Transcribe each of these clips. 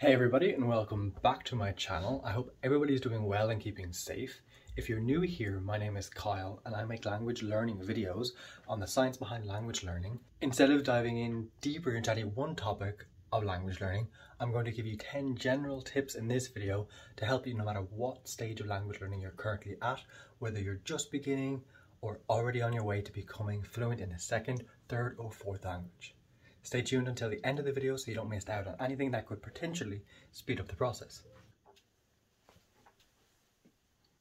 Hey everybody and welcome back to my channel. I hope everybody's doing well and keeping safe. If you're new here, my name is Kyle and I make language learning videos on the science behind language learning. Instead of diving in deeper into any one topic of language learning, I'm going to give you 10 general tips in this video to help you no matter what stage of language learning you're currently at, whether you're just beginning or already on your way to becoming fluent in a second, third or fourth language. Stay tuned until the end of the video so you don't miss out on anything that could potentially speed up the process.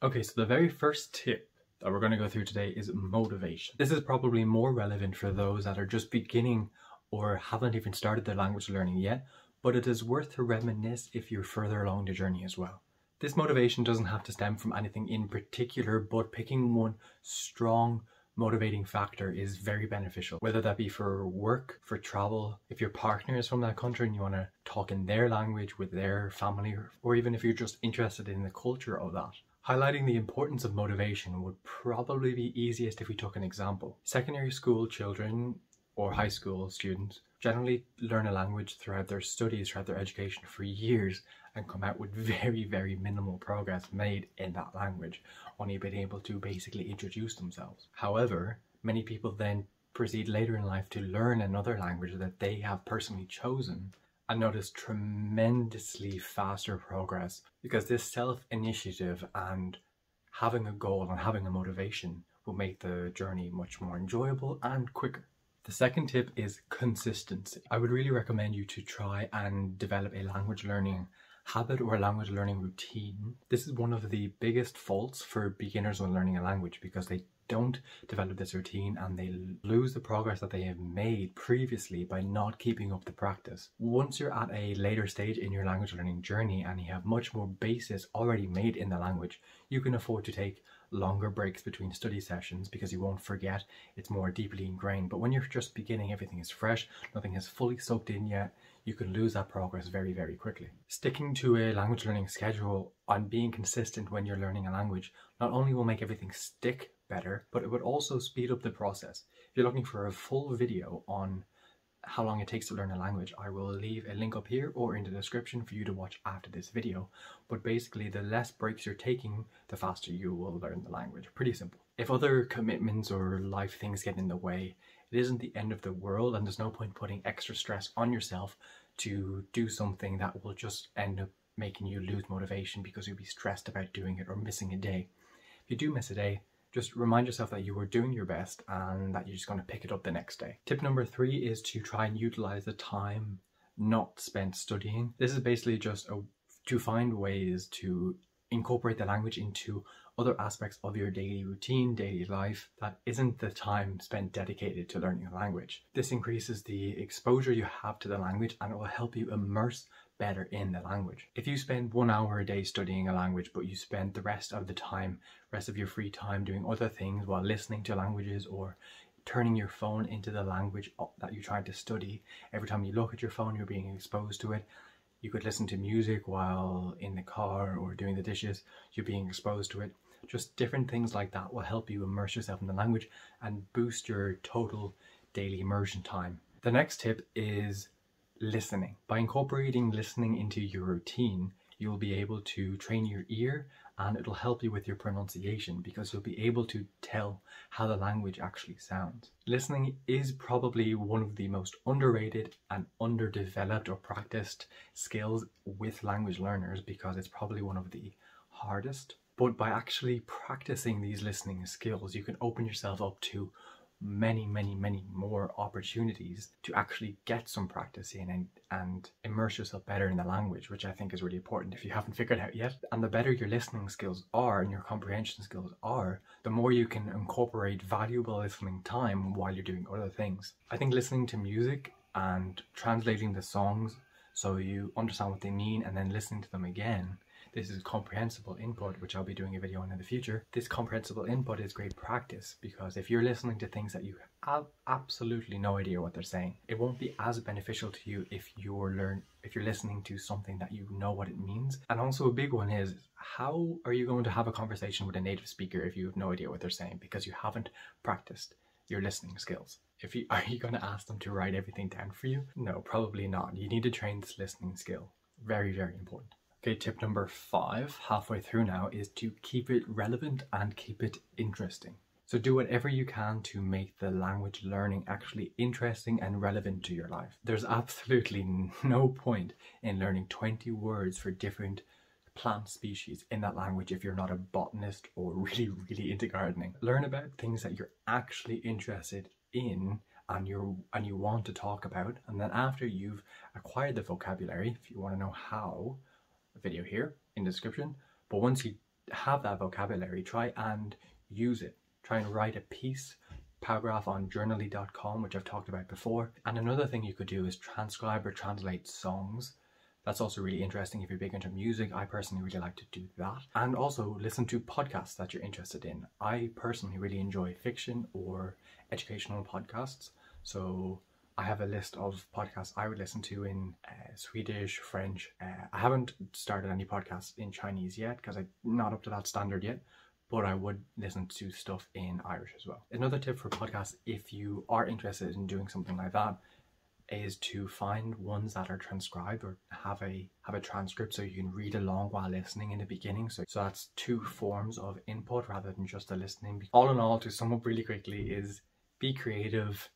Okay, so the very first tip that we're going to go through today is motivation. This is probably more relevant for those that are just beginning or haven't even started their language learning yet, but it is worth to reminisce if you're further along the journey as well. This motivation doesn't have to stem from anything in particular, but picking one strong, motivating factor is very beneficial, whether that be for work, for travel, if your partner is from that country and you want to talk in their language with their family, or even if you're just interested in the culture of that. Highlighting the importance of motivation would probably be easiest if we took an example. Secondary school children or high school students generally learn a language throughout their studies, throughout their education for years and come out with very, very minimal progress made in that language, only being able to basically introduce themselves. However, many people then proceed later in life to learn another language that they have personally chosen and notice tremendously faster progress because this self-initiative and having a goal and having a motivation will make the journey much more enjoyable and quicker. The second tip is consistency. I would really recommend you to try and develop a language learning habit or a language learning routine. This is one of the biggest faults for beginners when learning a language because they don't develop this routine and they lose the progress that they have made previously by not keeping up the practice. Once you're at a later stage in your language learning journey and you have much more basis already made in the language, you can afford to take longer breaks between study sessions because you won't forget, it's more deeply ingrained. But when you're just beginning, everything is fresh, nothing has fully soaked in yet, you can lose that progress very, very quickly. Sticking to a language learning schedule and being consistent when you're learning a language not only will make everything stick better, but it would also speed up the process. If you're looking for a full video on how long it takes to learn a language, I will leave a link up here or in the description for you to watch after this video. But basically, the less breaks you're taking, the faster you will learn the language. Pretty simple. If other commitments or life things get in the way, it isn't the end of the world and there's no point putting extra stress on yourself to do something that will just end up making you lose motivation because you'll be stressed about doing it or missing a day. If you do miss a day, just remind yourself that you were doing your best and that you're just going to pick it up the next day. Tip number three is to try and utilize the time not spent studying. This is basically just a, to find ways to incorporate the language into other aspects of your daily routine, daily life that isn't the time spent dedicated to learning a language. This increases the exposure you have to the language and it will help you immerse better in the language. If you spend one hour a day studying a language but you spend the rest of the time, rest of your free time doing other things while listening to languages or turning your phone into the language that you're trying to study, every time you look at your phone you're being exposed to it, you could listen to music while in the car or doing the dishes, you're being exposed to it. Just different things like that will help you immerse yourself in the language and boost your total daily immersion time. The next tip is listening. By incorporating listening into your routine, you'll be able to train your ear and it'll help you with your pronunciation because you'll be able to tell how the language actually sounds. Listening is probably one of the most underrated and underdeveloped or practiced skills with language learners because it's probably one of the hardest but by actually practicing these listening skills, you can open yourself up to many, many, many more opportunities to actually get some practice in and, and immerse yourself better in the language, which I think is really important if you haven't figured out yet. And the better your listening skills are and your comprehension skills are, the more you can incorporate valuable listening time while you're doing other things. I think listening to music and translating the songs so you understand what they mean and then listening to them again this is comprehensible input, which I'll be doing a video on in the future. This comprehensible input is great practice because if you're listening to things that you have absolutely no idea what they're saying, it won't be as beneficial to you if you're learn if you're listening to something that you know what it means. And also a big one is how are you going to have a conversation with a native speaker if you have no idea what they're saying because you haven't practiced your listening skills. If you are you going to ask them to write everything down for you? No, probably not. You need to train this listening skill. Very, very important. Okay, tip number five, halfway through now, is to keep it relevant and keep it interesting. So do whatever you can to make the language learning actually interesting and relevant to your life. There's absolutely no point in learning 20 words for different plant species in that language if you're not a botanist or really, really into gardening. Learn about things that you're actually interested in and you and you want to talk about and then after you've acquired the vocabulary if you want to know how video here in the description but once you have that vocabulary try and use it try and write a piece paragraph on journaly.com which I've talked about before and another thing you could do is transcribe or translate songs that's also really interesting if you're big into music. I personally really like to do that. And also listen to podcasts that you're interested in. I personally really enjoy fiction or educational podcasts. So I have a list of podcasts I would listen to in uh, Swedish, French. Uh, I haven't started any podcasts in Chinese yet because I'm not up to that standard yet, but I would listen to stuff in Irish as well. Another tip for podcasts, if you are interested in doing something like that, is to find ones that are transcribed or have a have a transcript so you can read along while listening in the beginning so, so that's two forms of input rather than just the listening all in all to sum up really quickly is be creative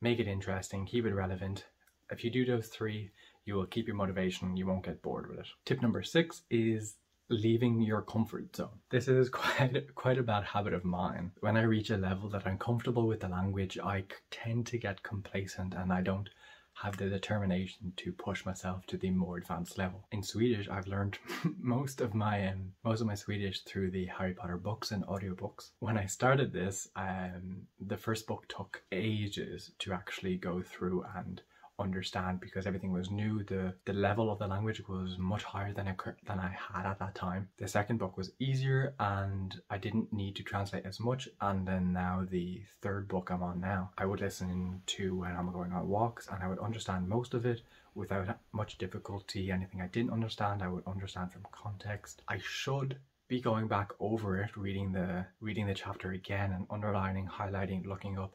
make it interesting keep it relevant if you do those three you will keep your motivation you won't get bored with it tip number six is leaving your comfort zone. This is quite quite a bad habit of mine. When I reach a level that I'm comfortable with the language, I tend to get complacent and I don't have the determination to push myself to the more advanced level. In Swedish, I've learned most of my um, most of my Swedish through the Harry Potter books and audiobooks. When I started this, um, the first book took ages to actually go through and understand because everything was new. The the level of the language was much higher than than I had at that time. The second book was easier and I didn't need to translate as much. And then now the third book I'm on now, I would listen to when I'm going on walks and I would understand most of it without much difficulty. Anything I didn't understand, I would understand from context. I should be going back over it, reading the reading the chapter again and underlining, highlighting, looking up,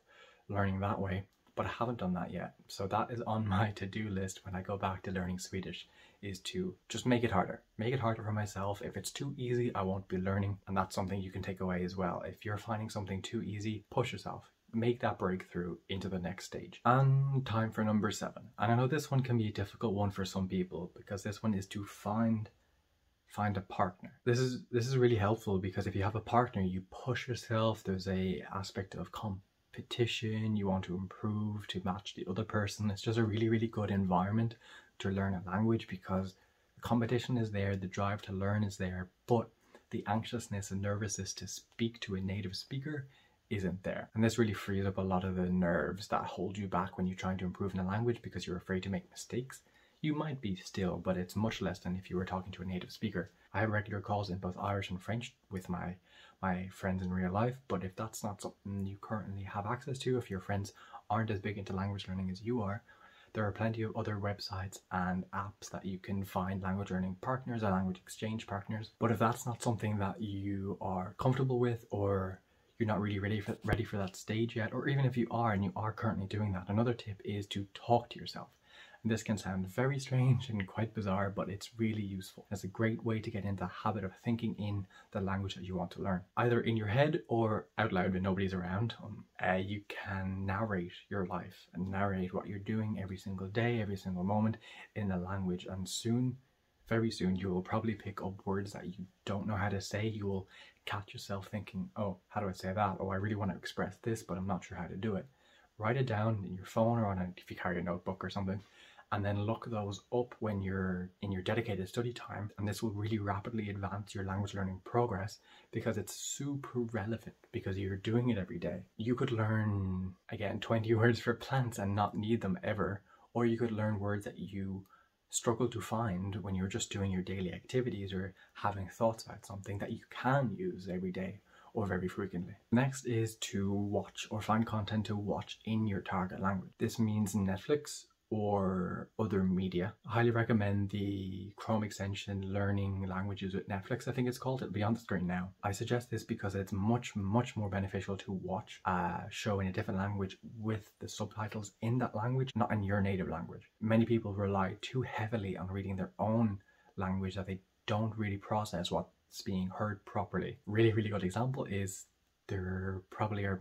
learning that way but I haven't done that yet. So that is on my to-do list when I go back to learning Swedish is to just make it harder. Make it harder for myself. If it's too easy, I won't be learning. And that's something you can take away as well. If you're finding something too easy, push yourself. Make that breakthrough into the next stage. And time for number seven. And I know this one can be a difficult one for some people because this one is to find find a partner. This is this is really helpful because if you have a partner, you push yourself. There's a aspect of comp competition, you want to improve to match the other person. It's just a really, really good environment to learn a language because the competition is there, the drive to learn is there, but the anxiousness and nervousness to speak to a native speaker isn't there. And this really frees up a lot of the nerves that hold you back when you're trying to improve in a language because you're afraid to make mistakes. You might be still, but it's much less than if you were talking to a native speaker. I have regular calls in both Irish and French with my my friends in real life, but if that's not something you currently have access to, if your friends aren't as big into language learning as you are, there are plenty of other websites and apps that you can find language learning partners or language exchange partners. But if that's not something that you are comfortable with or you're not really ready for, ready for that stage yet, or even if you are and you are currently doing that, another tip is to talk to yourself. This can sound very strange and quite bizarre, but it's really useful. It's a great way to get into the habit of thinking in the language that you want to learn. Either in your head or out loud when nobody's around. Um, uh, you can narrate your life and narrate what you're doing every single day, every single moment in the language. And soon, very soon, you will probably pick up words that you don't know how to say. You will catch yourself thinking, oh, how do I say that? Oh, I really want to express this, but I'm not sure how to do it. Write it down in your phone or on a, if you carry a notebook or something and then look those up when you're in your dedicated study time and this will really rapidly advance your language learning progress because it's super relevant because you're doing it every day. You could learn again 20 words for plants and not need them ever or you could learn words that you struggle to find when you're just doing your daily activities or having thoughts about something that you can use every day or very frequently. Next is to watch or find content to watch in your target language. This means Netflix or other media. I highly recommend the Chrome extension Learning Languages with Netflix, I think it's called. It'll be on the screen now. I suggest this because it's much, much more beneficial to watch a show in a different language with the subtitles in that language, not in your native language. Many people rely too heavily on reading their own language that they don't really process what's being heard properly. Really, really good example is there probably are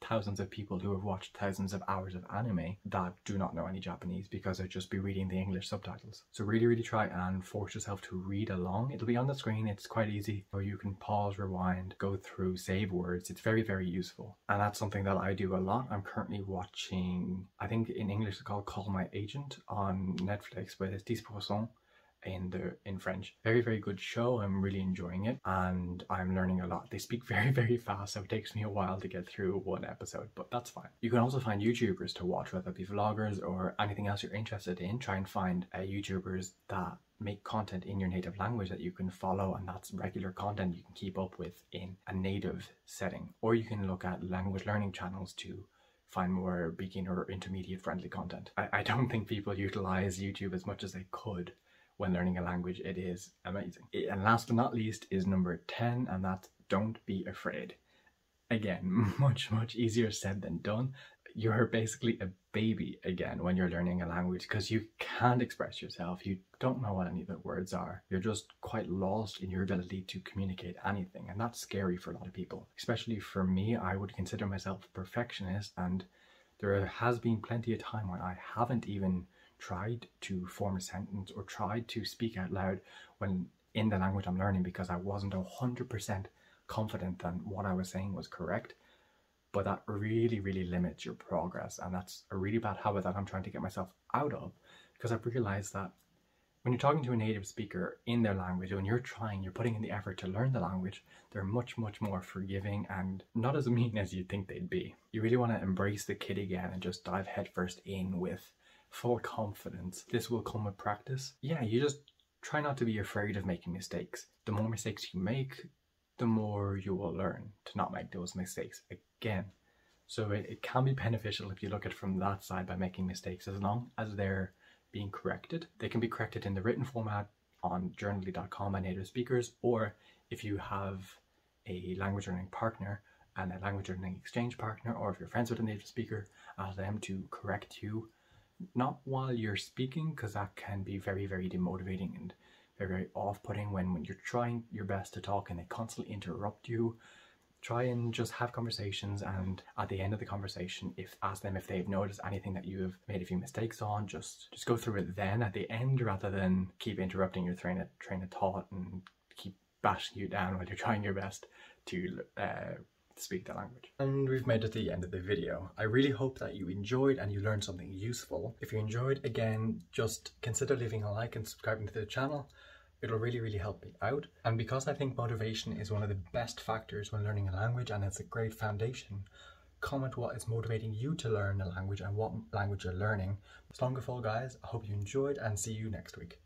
thousands of people who have watched thousands of hours of anime that do not know any Japanese because they'd just be reading the English subtitles. So really, really try and force yourself to read along. It'll be on the screen, it's quite easy, or you can pause, rewind, go through, save words. It's very, very useful. And that's something that I do a lot. I'm currently watching, I think in English it's called Call My Agent on Netflix, but it's 10% in the in French. Very very good show. I'm really enjoying it and I'm learning a lot. They speak very very fast, so it takes me a while to get through one episode, but that's fine. You can also find YouTubers to watch, whether it be vloggers or anything else you're interested in. Try and find uh, YouTubers that make content in your native language that you can follow and that's regular content you can keep up with in a native setting. Or you can look at language learning channels to find more beginner or intermediate friendly content. I, I don't think people utilize YouTube as much as they could when learning a language. It is amazing. And last but not least is number 10, and that's don't be afraid. Again, much, much easier said than done. You're basically a baby again when you're learning a language because you can't express yourself. You don't know what any of the words are. You're just quite lost in your ability to communicate anything. And that's scary for a lot of people. Especially for me, I would consider myself a perfectionist and there has been plenty of time when I haven't even tried to form a sentence or tried to speak out loud when in the language I'm learning because I wasn't 100% confident that what I was saying was correct. But that really, really limits your progress. And that's a really bad habit that I'm trying to get myself out of because I've realized that when you're talking to a native speaker in their language, when you're trying, you're putting in the effort to learn the language, they're much, much more forgiving and not as mean as you think they'd be. You really want to embrace the kid again and just dive headfirst in with full confidence. This will come with practice. Yeah, you just try not to be afraid of making mistakes. The more mistakes you make, the more you will learn to not make those mistakes again. So it, it can be beneficial if you look at it from that side by making mistakes as long as they're being corrected. They can be corrected in the written format on journaly.com by native speakers, or if you have a language learning partner and a language learning exchange partner, or if you're friends with a native speaker, ask them to correct you not while you're speaking because that can be very very demotivating and very very off-putting when when you're trying your best to talk and they constantly interrupt you. Try and just have conversations and at the end of the conversation if ask them if they've noticed anything that you have made a few mistakes on just just go through it then at the end rather than keep interrupting your train of train of thought and keep bashing you down while you're trying your best to uh, speak the language. And we've made it to the end of the video. I really hope that you enjoyed and you learned something useful. If you enjoyed, again, just consider leaving a like and subscribing to the channel. It'll really, really help me out. And because I think motivation is one of the best factors when learning a language and it's a great foundation, comment what is motivating you to learn a language and what language you're learning. Slán go fóill guys, I hope you enjoyed and see you next week.